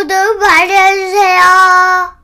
구독 많이 해주세요.